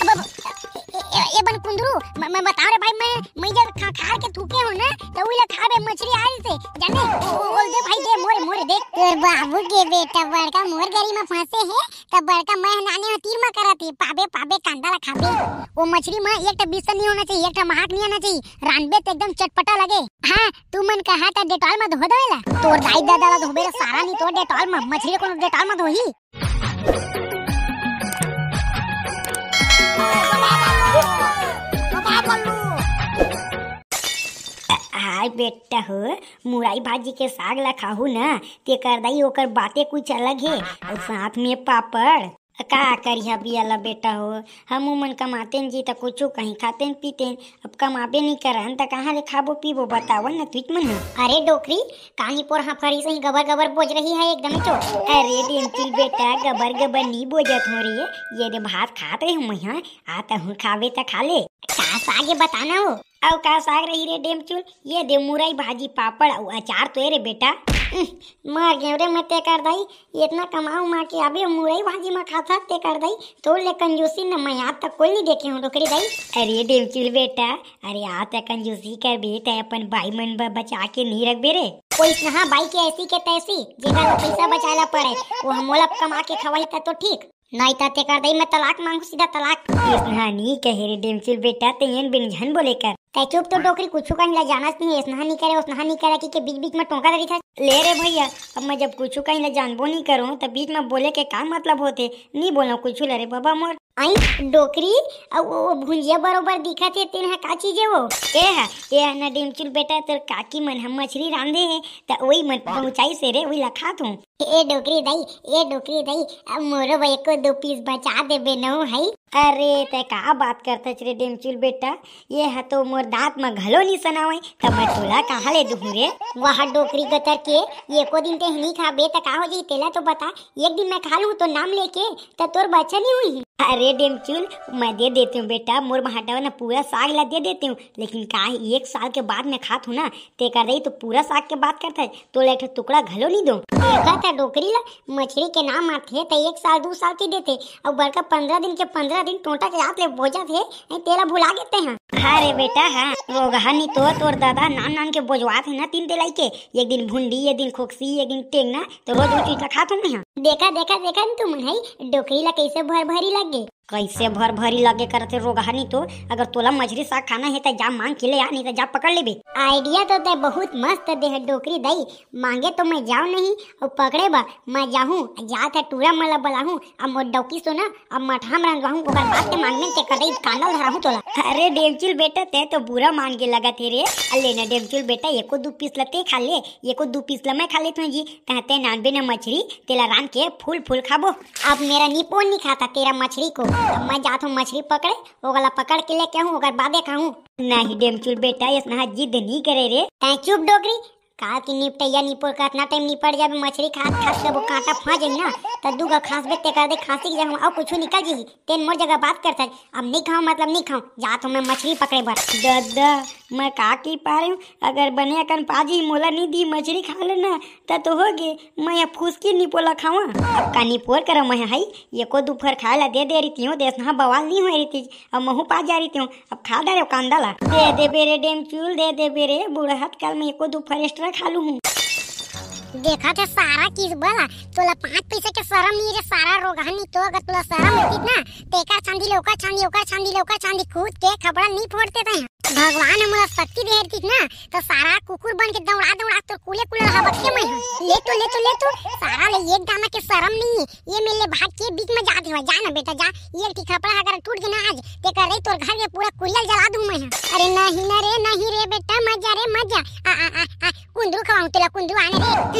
अब अब ए, बन कुंदरू मैं बता रे भाई मैं मैं जब खा खा के थूके हो ना तो उला खाबे मछली आई से जाने बोल दे भाई दे मोरे मोरे दे। तोर बाबू के बेटा बड़का मोर गरी में फंसे है तब बड़का मैं नाने में तीर में करती पाबे पाबे कांदा ला खाबे वो मछली में एक बिसन नहीं होना चाहिए एक महक नहीं आना चाहिए रानबे तो एकदम चटपटा लगे। हाँ तू मन कहा था डेटॉल में धो देला तोर दाई दादा ला धोबे सारा नहीं तोर डेटॉल में मछली को डेटॉल में धोही हाय बेटा हो मुरई भाजी के साग ला खाहू ना ते कर दई ओकर बातें कुछ अलग है। और साथ में पापड़। का करिया बियाला बेटा हो? हम मन कमाते जी त कुछ कहीं खाते पीते अब कमाबे नहीं करन त कहाँ ले खाबो पीबो बताओ न तुझ मन। अरे डोकरी कानी पोर हाँ फरी से ही गबर गबर बोझ रही है एकदम चो। अरे डिम्पल बेटा गबर गबर नहीं बोझत हो रही है। ये भात खात हूँ मैं हाँ। आता हूँ खावे त खा ले। सागे बताना हो? औ का साग रही रे डेमचुल ये दे मुरई भाजी पापड़ और अचार तो रे बेटा। मर गए रे मैं ते कर दई इतना कमाऊ माँ के अभी मुरई भाजी में खाता ते कर दई तो ले कंजूसी न मैं आज तक कोई नहीं देखे हूँ डोकरी दई अरे डेमचुल बेटा, अरे आ त कंजूसी कर बेटा अपन भाई मन बचा के नहीं रख बे रे। कोई नहा बाई के ऐसी के तैसी जेकर पैसा बचाला पड़े, वो हमोला कमा के खवाई ता ठीक। नहीं ता ते कर दई मैं तलाक मांगू, सीधा तलाक। इतना नहीं कहे रे डेमचुल बेटा तेन बिन झन बोले कर। चुप तो डोकरी कुछ कहीं ला, जाना नहीं है, स्नान नहीं करे उतना नहीं करे, कि बीच बीच में टोका दरी था ले रे भैया, अब मैं जब कुछ कहीं ले, जानबो नहीं करूँ तो बीच में बोले के का मतलब होते? नहीं बोला, कुछ ले रे बाबा मोर। आई डोकरी अब वो भुंजिया बरोबर दिखत है तेन का चीज़ है वो? ए है ए है ना डेमचुल बेटा, तोर काकी मन हम मछली रांधे है, त वही मन पहुंचाई से रे, वही लखा तू। ए डोकरी दई, ए डोकरी दई, अब मोरो भाई को दो पीस बचा दे बे नो है। अरे, ते का बात करता रे डेमचुल बेटा? ये है तो मोर दांत में घलो नहीं सनावे। तब मैं तोला कहाँ ले दूँ रे। वहाँ डोकरी गतर के एको दिन ते नहीं खाबे त का हो जाई, तेला तो बता। एक दिन मैं खा लूँ तो नाम लेके, त तोर बच्चा नहीं हुई? अरे डेमचुल मैं दे देती हूँ बेटा। मोर हटावा ना पूरा साग ला दे देती हूँ। लेकिन का एक साल के बाद मैं खात हूँ ना? ते कर रही तो पूरा साग के बात करता है। तो एक ठो टुकड़ा घलो नहीं दो। देखा था डोकरी ला मछली के नाम आते त एक साल, दो साल के देते और बड़का पंद्रह दिन के पंद्रह दिन टोटा के हाथ ले बोझा थे नहीं तेला भुला गेते हैं। हाँ रे बेटा हाँ वो गहनी तो तोर दादा नान नान के बोझवात थे ना तीन तेलाई के। एक दिन भुंडी, एक दिन खोखसी एक दिन टेंगना तो रोज रोटी हूँ ना देखा देखा देखा तुम है डोकरी ला कैसे भर भरी लग लगे? कैसे भर भरी लगे करते रोगहानी तो? अगर तोला मछली साग खाना है तो जा मांग के ले आ नहीं तो जा पकड़ ले बे आइडिया तो ते बहुत मस्त दे है डोकरी दई। मांगे तो मैं जाऊँ नहीं और पकड़े बा मैं जाहूं जात है टूरा मला बलाहूं अब मोर डौकी सो ना अब मठाम रंगवाहूं ओकर बात के मांगने ते कर कांडल धराहूं तोला। अरे डेमचुल बेटा ते तो बुरा मान के लगा थे रे अल्ले ना डेमचुल बेटा एको दो पीस लते खा ले एको दो पीस ला मैं खा लेती हूँ जी कहते नानबे ने मछली तेला रान के फूल फूल खाबो। अब मेरा निपोन नहीं खाता तेरा मछली को। मैं जात हूँ मछली पकड़े, वो ओगला पकड़ के लेके हूँ ओकर बादे खाऊं नहीं डेमचुल बेटा इतना जिद नहीं करे रे। चुप डोकरी का की निपटैया निपोर का इतना टाइम निपट जाबे मछली खात खात जब वो कांटा फंस जाई ना त दूगा खास बे ते कर दे खांसी के जगह और कुछ निकल जी तेन मोर जगह बात करता है। अब नहीं खाऊं मतलब नहीं खाऊं जात हूँ मैं मछली पकड़े बर। दादा मैं का की पा रही हूँ अगर बने अकन पाजी मोला नहीं दी मछली खा लेना त तो हो गे मैं अब फुसकी निपोला खावा अब का निपोर कर मैं हई एको दोपहर खाए ला दे दे रही हूँ देश ना बवाल नहीं हो रही थी अब महू पा जा रही हूँ अब खा डा रे कांदा ला। दे दे बेरे डेम चूल दे दे बेरे बूढ़ा हाथ काल में एको दोपहर एक्स्ट्रा खा लू। देखा था सारा किस बोला? तोला पाँच पैसे के शरम नहीं रे सारा रोगानी तो अगर तोला शरम होती ना तेका चांदी लौका चांदी ओका चांदी लौका चांदी कूद के खबड़ा नहीं फोड़ते थे भगवान हमरा शक्ति दे रही ना तो सारा कुकुर बन के दौड़ा दौड़ा तो कुले कुले हवत के मैं। ले तो ले तो ले तो सारा ले एक दाना के शरम नहीं है। ये मेरे भाग के बीच में जाते हुआ जा ना बेटा जा। ये की खपड़ा अगर टूट गया ना आज ते कर रही तोर घर में पूरा कुरियल जला दूँ मैं। अरे नहीं ना रे नहीं रे बेटा मज़ा रे मज़ा। आ आ आ, आ कुंदरू खवाऊं तेला कुंदरू आने रे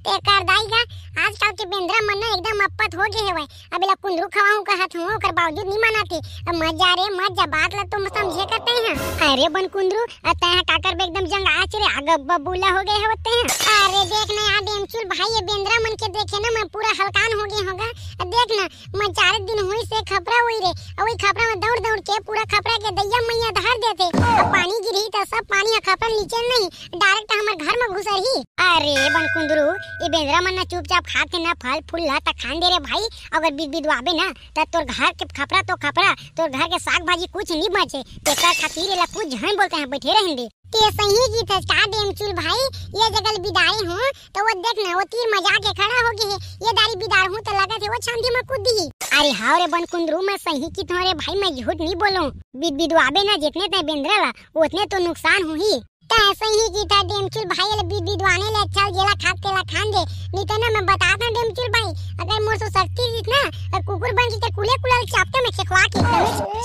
ते कर दाईगा आजकल के बेंद्रा मन एकदम अप्पत हो गए है अब ला कुंदरू खवाऊं कहत हूँ, ओकर बावजूद नहीं मनाते। अब मज़ा रे, मज़ा बात ला तुम समझे करते हैं। अरे बन कुंदरू हैं काकर बे एकदम जंग आच रे, आग बबूला हो गए होते हैं अरे देख ना यार डेमचुल भाई, ये बेंद्रा मन के देखे ना मैं पूरा हलकान हो गया होगा। अब देख ना, मैं चार दिन हुई से खपरा हुई रे और वही खपरा में दौड़ दौड़ के पूरा खपरा के दैया मैया धर देते। अब पानी गिरी तो सब पानी खपरा नीचे नहीं, डायरेक्ट हमर घर में घुसर ही। अरे बनकुंदरू ये बेंद्रा मन ना चुपचाप खा के ना फल फूल ला त खान दे रे भाई। अगर बिद बिदवाबे ना, त तोर घर के खपरा तो खपरा, तोर घर के साग भाजी कुछ नहीं बचे। तेकर खातिर एला कुछ झन बोलते हैं, बैठे रहें दे। ते सही की था का डेमचुल भाई? ये जगल बिदाई हूँ तो वो देख ना, वो तीर मज़ा के खड़ा हो गए है। ये दारी बिदार हूँ तो लगा थे वो चांदी में कूद दी अरे हाँ रे बन कुंदरू मैं सही की तुम्हारे भाई, मैं झूठ नहीं बोलूँ। बिद बिदवाबे ना, जितने ते बेंद्रा ला, उतने तो नुकसान हुई तो ऐसे ही की था डेमचुल भाई ले बिद बिदवाने ले, चल जेला खाद केला खान दे। नहीं तो ना, मैं बताता डेमचुल भाई, अगर मोर सो शक्ति जितना और कुकुर बन के कुले कुले चापते में खेखवा के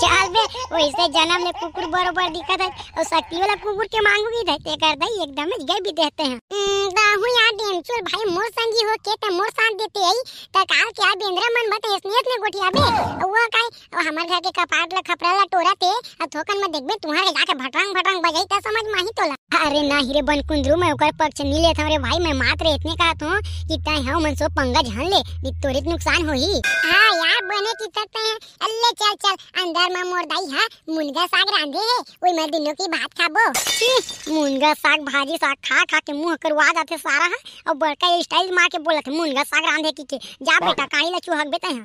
चल बे वैसे जन्म में कुकुर बरोबर दिखत है, और शक्ति वाला कुकुर के मांगू की देते कर दई एकदम गए भी देते हैं। दाहू यार डेमचुल भाई, मोर संगी हो के त मोर साथ देते आई त काल क्या बेंद्रा मन बते इसने इसने गोटिया बे वो और हमार घर के कपाट ला खपरा ला टोरा ते, और थोकन में देखबे तुम्हारे जाके भटरंग भटरंग बजाई त समझ माही तोला। अरे ना हिरे बन कुंदरू मैं ओकर पक्ष नहीं लेता। रे भाई मैं मात्र इतने कहत हूँ कि तय हाउ मन सो पंगा झन ले नी तोरे नुकसान होही हाँ। यार बने की सकते हैं अल्ले चल चल अंदर में मोर दाई है मुनगा साग रांधे है ओई मैं दिनों की बात खाबो। छी, मुनगा साग भाजी साग खा खा के मुँह करवा जाते सारा है और बड़का स्टाइल मार के बोलत मुनगा साग रांधे की के। जा बेटा काई ला चूहक बेटा है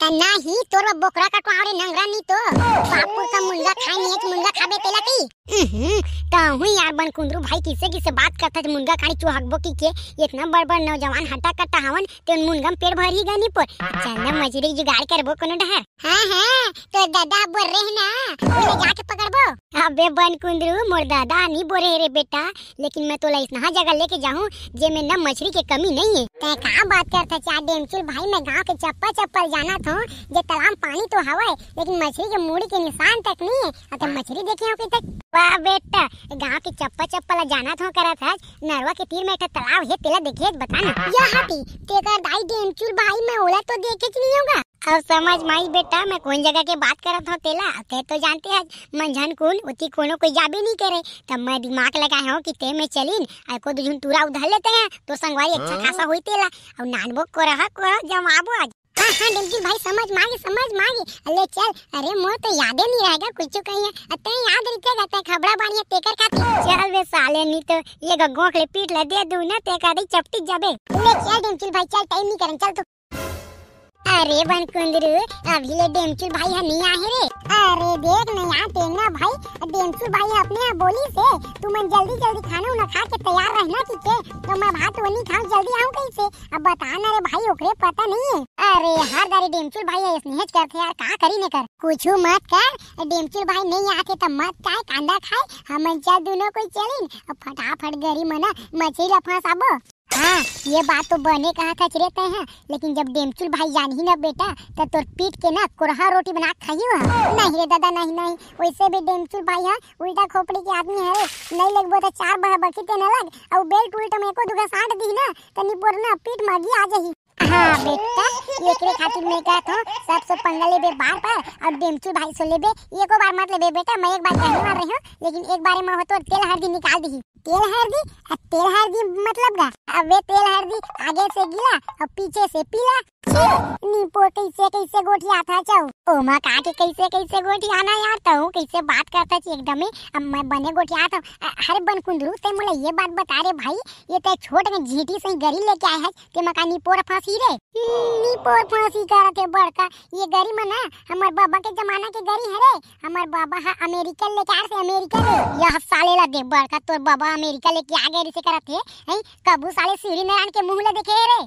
त नाही तोर बोकरा का टुआरे नंगरा नी तो। बापू का मुनगा खाई नहीं मुनगा खाबे तेला की? ता हुई यार बन कुंदरू भाई किसे किसे बात करता है मुनगा खानी चुहकबो की के। इतना बड़ बड़ नौजवान हटा कट्टा हवन तो मुनगम पेड़ भर ही गनी पर। चल ना मजरी जुगाड़ करबो कोनो डहर हाँ। हाँ तो दादा बोल रहे ना? जाके पकड़बो अबे बन कुंदरू मोर दादा नहीं बोले रे बेटा। लेकिन मैं तोला इतना जगह लेके जाऊँ जे में न मछली के कमी नहीं है। ते का बात करता चा डेमचुल भाई मैं गाँव के चप्पा चप्पल जाना था जे तालाब पानी तो हवा है लेकिन मछली के मूड़ी के निशान तक नहीं है। अतः मछली देखे हो कि तक वाह बेटा गाँव के चप्पा चप्पल जाना था करा था नरवा के तीर में एक तालाब है तेला देखिए बताना या हाथी तेकर दाई डेमचुल भाई मैं ओला तो देखे नहीं होगा? अब समझ माई बेटा मैं कौन जगह के बात करत हूँ तेला? ते तो जानते हैं मंझन कुल उती कोनो कोई जाबे नहीं करे। तब मैं दिमाग लगाया हूँ कि ते में चलीन और को दुझुन टूरा उधर लेते हैं तो संगवारी अच्छा खासा हुई तेला। और नानबो को रहा को जमाबो आज। हाँ हाँ डिम्पी भाई, समझ मांगे समझ मांगे। अरे चल, अरे मोर तो याद नहीं रहेगा, कुछ कहीं अते याद रहते रहते खबरा बानी तेकर खाती चल वे साले, नहीं तो ये गगों के पीट ले दे दूँ ना तेका दे चपटी जाबे। ले चल डिम्पी भाई, चल, टाइम नहीं करन चल तू। अरे बन कुंदरू, अभी ले डेमचुल भाई है, नहीं आए रे। अरे देख ना यहाँ टेंगा भाई डेमचुल भाई अपने यहाँ बोली से। तू मन जल्दी जल्दी खाना उना खा के तैयार रहना ठीक है। तो मैं भात वो नहीं खाऊं, जल्दी आऊँ कैसे अब बता ना रे भाई, ओकरे पता नहीं है। अरे हर दारी डेमचुल भाई है स्नेह करते यार का करी ने कर? कुछ मत कर डेमचुल भाई नहीं आते तो मत काय कांदा खाए, हम चल दोनों कोई चलिन। फटाफट गरी मना, मछली लफा साबो हाँ ये बात तो बने कहा था रहते हैं। लेकिन जब डेमचुल भाई जान ही ना बेटा तो तोर पीट के ना कुरहा रोटी बना खाई हुआ नहीं रे दादा, नहीं नहीं, वैसे भी डेमचुल भाई है, उल्टा खोपड़ी के आदमी है नहीं लगबो तो चार बह बकी ते न लग, और बेल्ट उल्टा में एको दुगा साट दी ना तो निपोर ना पीट मागी आ जाही। हाँ बेटा खातिर मैं पंगा लेबे, बार पर डेमचू भाई सो लेबे, एको बार मत लेबे, बेटा, मैं एक बार कहने लेकिन एक बार में तो तेल हल्दी निकाल दी। तेल हल्दी तेल हल्दी मतलब का अब वे तेल आगे से गीला, और पीछे से पीला। नीपो कैसे कैसे गोठी आता चाऊ? ओ, माँ का के कैसे कैसे गोठी आना यार? तो कैसे बात करता छी एकदम ही अब मैं बने गोठी आता हर बन कुंदरू, ते मुझे ये बात बता रे भाई, ये ते छोट झीटी से गरी लेके आए है ते मका नीपोर फांसी रे? नीपोर फांसी करते बड़का, ये गरी में ना हमार बाबा के जमाना के गरी है रे। हमार बाबा है अमेरिकन लेके आए से अमेरिका रे। यह साले ला देख बड़का, तोर बाबा अमेरिका लेके आ गए से करते हैं। कबू साले सीढ़ी नारायण के मुँह ले देखे रे।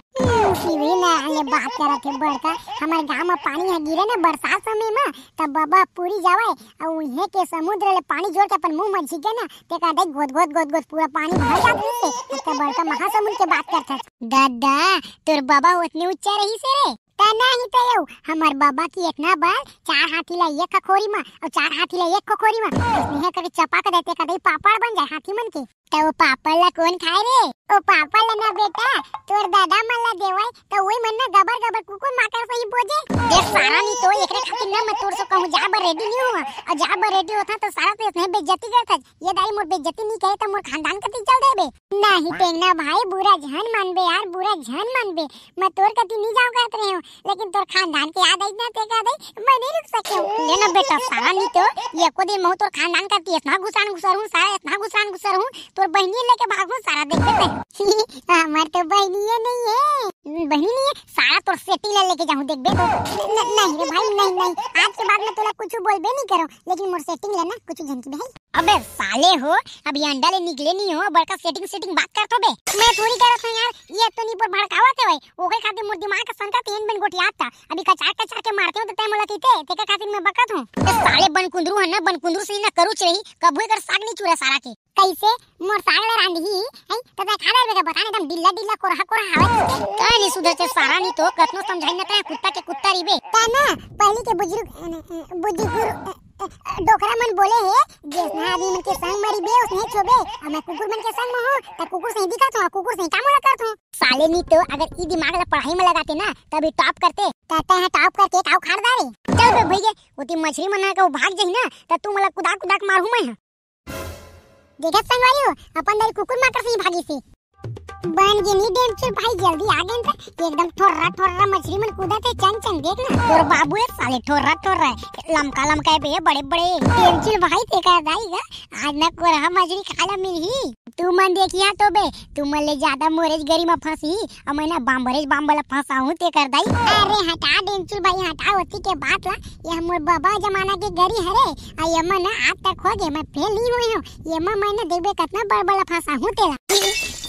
सीढ़ी नारायण बात करत है बड़का हमारे गाँव में पानी है गिरे ना बरसात समय में तब बाबा पूरी जावे और उन्हें के समुद्र ले पानी जोड़ के अपन मुँह में झिके ना ते का दे गोद गोद गोद गोद पूरा पानी भर जाते से तब बड़का महासमुद्र के बात करता दादा तोर बाबा उतने ऊँचा रही से रे? तना ही तो यौ हमार बाबा की इतना बार चार हाथी ला एक खखोरी में और चार हाथी ला एक खखोरी में। इसने करे चपा के देते कदे पापड़ बन जाए हाथी मन के। तो वो पापड़ ला कौन खाए रे? ओ पापड़ ला ना बेटा, तोर दादा मन ला देवाय तो वही मन ना गबर गबर कुकुर माकर सही बोझे देख सारा नहीं तो एकरे खातिर ना मैं तोर से कहूँ जा बर रेडी नहीं हुआ और जा बर रेडी होता तो सारा तो इसने बेइज्जती करता ये दाई मोर बेइज्जती नहीं करे तो मोर खानदान कति चल देबे. नहीं टेंगना भाई, बुरा झन मानबे यार, बुरा झन मानबे. मैं तोर कति नहीं जाऊँ कहत रहे हूँ, लेकिन तोर खानदान के याद आई ना, ते का आई मैं नहीं रुक सके ले ना बेटा, सारा नहीं तो ये को दिन मैं तोर खानदान का ती इतना घुसान घुसर हूँ, सारा इतना घुसान घुसर हूँ तोर बहनी लेके भागू, सारा देख बेटे हमार तो बहनी है, नहीं है। बहनी नहीं है, सारा तोर सेटी ले लेके जाऊँ, देख बे तो नहीं रे भाई, नहीं नहीं। आज के बाद मैं तोला कुछ बोलबे नहीं करो, लेकिन मोर सेटिंग लेना, कुछ झंकी भाई अबे साले हो। अभी अंडा ले निकले नहीं हो, बड़का सेटिंग सेटिंग बात कर तो बे। मैं थोड़ी करत हूँ यार, ये तो नहीं पर भड़कावत है। भाई ओके खातिर मोर दिमाग का संका तीन बन गोटी आता अभी कचार कचार के मारते हो तो टाइम लगती थे तेका खातिर मैं बकत हूँ। ए साले बन कुंदरू है ना बन कुंदरू से ना करू रही कबू कर साग नहीं चूरा सारा के। कैसे? मोर साग ले रांधी। है तो मैं खा ले बता एकदम डिल्ला डिल्ला कोरहा कोरहा हवे। का नहीं सुधरते सारा नहीं तो कतनो समझाई ना ता कुत्ता के कुत्ता रिबे ता ना पहली के बुज़ुर्ग बुज़ुर्ग डोकरा मन बोले है जिसने आदमी मन के संग मरी बे, उसने छोबे। और मैं कुकुर मन के संग में हूँ त कुकुर से ही दिखा तो कुकुर से ही काम करत हूँ। साले नी तो अगर ई दिमाग ला पढ़ाई में लगाते ना, तभी टॉप करते। कहते हैं टॉप करके काव खाड़ दारे चल बे भैया, ओती मछली मना के भाग जाई ना त तू मला कुदाक कुदाक मारू मैं। देखत संगवारी हो, अपन दल कुकुर माकर से भागी से। बन गिनी डेम चल भाई, जल्दी आ गए त एकदम ठोर्रा ठोर्रा मछली मन कूदा थे, चंग चंग, देख ना। और बाबू है साले ठोर्रा ठोर्रा है, लमका लमका है बे बड़े बड़े। डेम चल भाई ते का आज ना कोरहा मछली खाला मिली तू मन देखिया तो बे, तू मन ले ज़्यादा मोरेज गरी में फंसी और मैं ना बाम्बरेज बाम्बला फंसा हूँ ते कर दाई। अरे हटा डेम चल भाई, हटा होती के बात ला। ये हमर बाबा जमाना के गरी हरे आ ये मन आज तक हो गए मैं फेल नहीं हुई हूँ। ये मैं ना देखबे, कितना बड़बड़ा फंसा हूँ तेरा।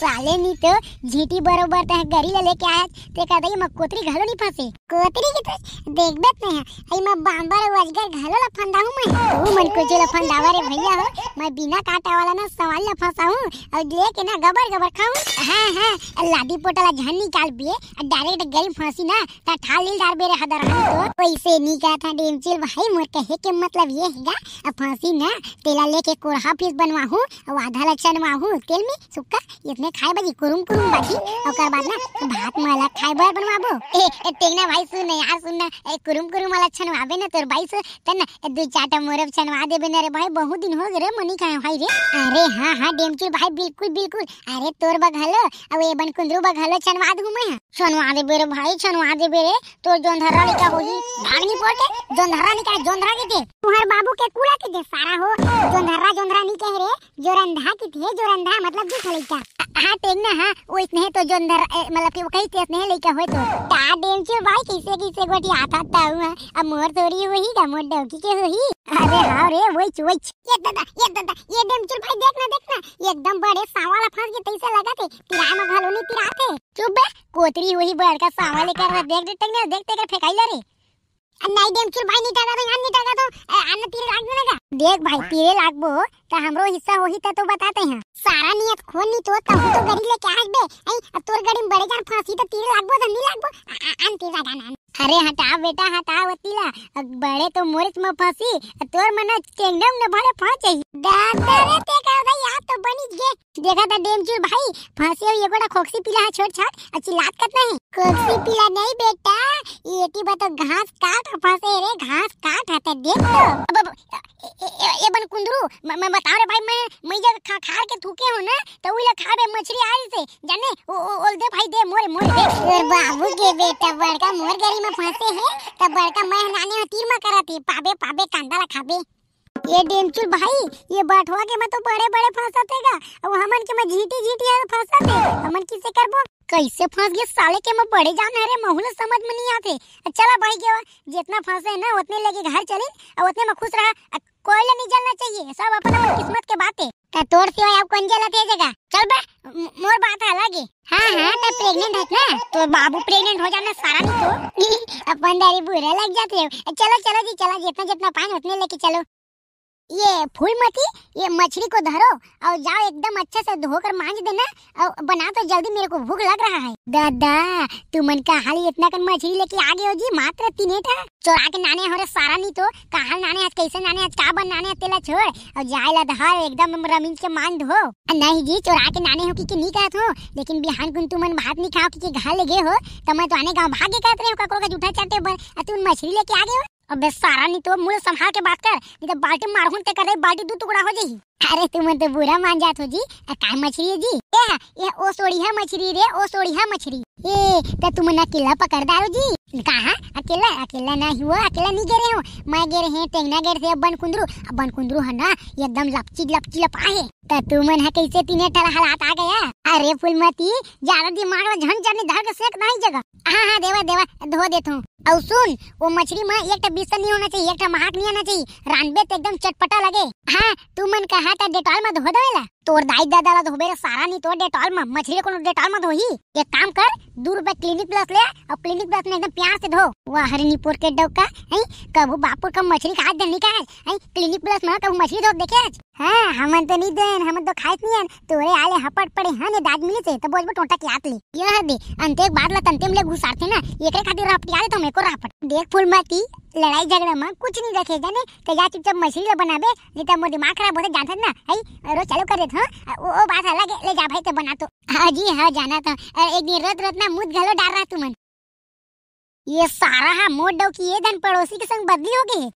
साले नी तो झीटी बरोबर तह गरी ले लेके आया। ते का दई म कोतरी घलो नहीं फंसे? कोतरी की तो देखबे नहीं है। आई मैं बांबर अजगर घलो ला फंदा हूँ मैं। तू मन को जो ला फंदावा रे भैया हो, मैं बिना काटा वाला ना सवाल ला फंसा हूँ। और लेके ना, गबर गबर खाऊं। हाँ हाँ लादी पोटला झन निकाल बिए डायरेक्ट गरी फांसी ना, ता ठाल लील डार बेरे हदर तो। वैसे नहीं कहा था डेमचिल भाई, मोर कहे के मतलब ये हैगा फांसी ना, तेला लेके कोढ़ा पीस बनवाहूं और आधा लच्छा बनवाहूं तेल में, सुक्का इतने खाए बाजी कुरुम कुरुम बाजी और कर बाद ना भात मला खाए बर बनवाबो। ए ए, भाई सुन ना यार सुन ना। ए कुरुम कुरुम वाला छनवाबे ना तोर भाई से तन ए, दो चाटा मोरब छनवा देबे ना रे भाई। बहुत दिन हो गए रे मनी खाए भाई रे। अरे हाँ हाँ डेमचुल भाई बिल्कुल बिल्कुल। अरे तोर बघलो अब ये बन कुंदरू बघलो छनवा दूँ मैं। छनवा देबे रे भाई छनवा देबे रे। तोर जोन धरा लिखा होई भागनी पोटे। जोन धरा निकाल जोन धरा के दे। तुम्हार बाबू के कूड़ा के दे सारा हो। जोन धरा जोन धरा नहीं कह रे। जो रंधा की थे जो रंधा मतलब दूध लइका। हाँ टेन ना हाँ वो इतने तो जो अंदर मतलब कि वो कहीं तेज नहीं लेके हुए तो। ता डेम चो भाई, किसे किसे गोटी आता ताऊ, है। अब मोर तोरी हुई का मोर डौकी के हुई? अरे हाँ रे, वही वही ये दादा ये दादा, ये डेम चो, भाई देखना देखना। एकदम बड़े सावाला फंस के तैसे लगा थे। तिराए में घालो नहीं तिराते। चुप बे, कोतरी हुई, बड़का सावा लेकर, देख देख देख देख फेंकाई रे। तो तो देख भाई, तीरे लागबो त हमरो हिस्सा होही त तो बताते हैं। सारा नियत खोल नहीं तो कहूँ तो गड़ी लेके आज बे। आई अब तोर गड़ी बड़े जान फांसी तो तीरे लागबो त नहीं लागबो? अन तीरे लागा अरे हटा बेटा हटा वतीला। बड़े तो मोरिच में फंसी, तोर मना चेंगडम ने फंस जाई दादा रे ते का भाई आप तो बनी गे। देखा था डेम चुल भाई? फांसी हो ये कोड़ा खोक्सी पिला है, छोट छाट अच्छी लात कत नहीं? खोक्सी पिला नहीं बेटा, ये की बात घास काट फंसे रे, घास काट हता देख तो। अब अब, ए बन कुंदरू, मैं बता रे भाई, मैं मैं जब खा खा के थूके हो ना तो वो खा बे मछली आ रही से जाने ओल दे भाई, दे दे। और बाबू के बेटा, बड़का मोर गरी में है तब बड़का मैं तीर में पाबे पाबे, कांदा खाबे। ये डेमचुल भाई ये बाठवा के मैं तो बड़े बड़े फंसातेगा अब हमन के मैं झीटी झीटी है फंसाते हमन किसे करबो? कैसे फंस गए? साले के मैं बड़े जान है रे महूल समझ में नहीं आते। चला भाई के जितना फंसे है ना उतने लेके घर चले और उतने में खुश रहा। कोयला नहीं जलना चाहिए सब अपन अपन किस्मत के बात। है का तोर सिवाय आप कौन जला तेजेगा चल बे मोर बात है अलग है। हाँ हाँ तो प्रेग्नेंट है ना तो बाबू प्रेग्नेंट हो जाना सारा नहीं तो। अपन दारी बुरे लग जाते हो। चलो चलो जी चलो जितना जितना पानी उतने लेके चलो। ये फूल मती ये मछली को धरो और जाओ एकदम अच्छे से धोकर मांज देना और बना तो जल्दी मेरे को भूख लग रहा है। दादा तू मन का हाल इतना कर मछली लेके आ गए हो जी मात्र तीन था चोरा के नाने हो रे सारा नहीं तो। कहा नाने आज कैसे नाने आज का बन नाने तेला छोड़। और जायला धर एकदम रमीन के मान धो। नहीं जी चोरा के नाने हो कि, नहीं कहत हो? लेकिन बिहान कुन तू मन भात नहीं खाओ कि, घर ले गए हो? तो मैं तो आने गाँव भागे कहते रहे हो ककरो का जूठा बर और मछली लेके आ गए हो? अबे सारा नहीं तो मुँह संभाल के बात कर, नहीं तो बाल्टी मारहूं ते कर रही बाल्टी दो टुकड़ा हो जाई अरे तुम तो बुरा मान जात हो जी। काय मछली है जी? ए ये ओ सोड़ी है मछली रे, ओ सोड़ी है मछली। ए, त तुम ना किला पकड़ दारो जी। कहा अकेला अकेला नहीं हुआ अकेला नहीं गिरे हो। मैं गिरे हैं टेंगना गिरे थे बन कुंदरू। अब बन कुंदरू है ना एकदम लपची लपची, लपाए। तो तू मन है कैसे तीने ठला हालात आ गया? अरे फुलमती ज़्यादा दिमाग में झन झन धर के सेक नहीं जगह। हाँ हाँ देवा देवा, धो देता हूँ और सुन, वो मछली में एक बिस्तर नहीं होना चाहिए, एक महक नहीं आना चाहिए। रानबे तो एकदम चटपटा लगे। हाँ तू मन कहा था, डेटॉल में धो देवेला? तोर दाई दादा ला धोबे सारा नहीं तो डेटॉल में मछली को डेटॉल में धोही एक काम कर, दो रुपए क्लिनिक प्लस ले और क्लिनिक प्लस में एकदम प्यार से धो। वह हरिनीपुर के डौका हैं कबू बापुर का मछली खा देने का है क्लिनिक प्लस में कबू मछली धो, देखे हाँ हमन तो नहीं देन हमन तो खाइत नहीं हन तोरे आले हपट पड़े हन दाग मिली से तो बोझ टोटा की आत ली यह दे अंते एक बार ला तंते में घुसारते ना एकरे खातिर रापटी आले तो मेको रापट देख फुलमती लड़ाई झगड़ा में कुछ नहीं रखे जाने तो या चुपचाप मछली ला बनाबे नहीं तो मोर दिमाग खराब होते जानत ना है? रोज चालू करे हाँ? वो, वो बात अलग है ले जा भाई तो बना तो। हाँ जी हाँ जाना तो अरे एक दिन रत रत ना मुद घलो डाल रहा तुमन। ये सारा हा मोड़ डो की ये धन पड़ोसी के संग बदली हो गई